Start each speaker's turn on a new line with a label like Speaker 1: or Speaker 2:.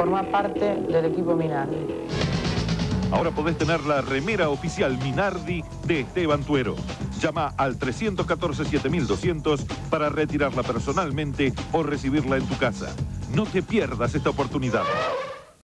Speaker 1: Forma parte del equipo Minardi.
Speaker 2: Ahora podés tener la remera oficial Minardi de Esteban Tuero. Llama al 314-7200 para retirarla personalmente o recibirla en tu casa. No te pierdas esta oportunidad.